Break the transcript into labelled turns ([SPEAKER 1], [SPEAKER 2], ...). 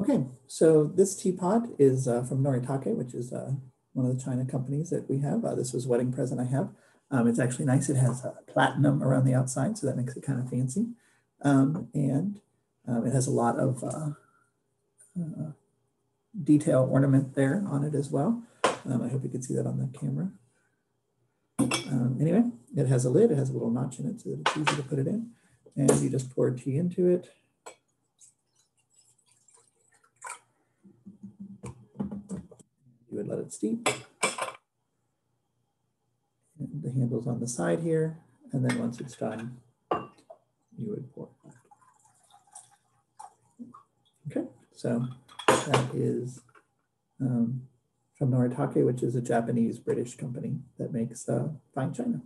[SPEAKER 1] Okay, so this teapot is uh, from Noritake, which is uh, one of the China companies that we have. Uh, this was a wedding present I have. Um, it's actually nice. It has platinum around the outside, so that makes it kind of fancy. Um, and um, it has a lot of uh, uh, detail ornament there on it as well. Um, I hope you can see that on the camera. Um, anyway, it has a lid. It has a little notch in it so that it's easy to put it in. And you just pour tea into it. You would let it steep. And the handle's on the side here. And then once it's done, you would pour. Okay, so that is um, from Noritake, which is a Japanese British company that makes uh, fine china.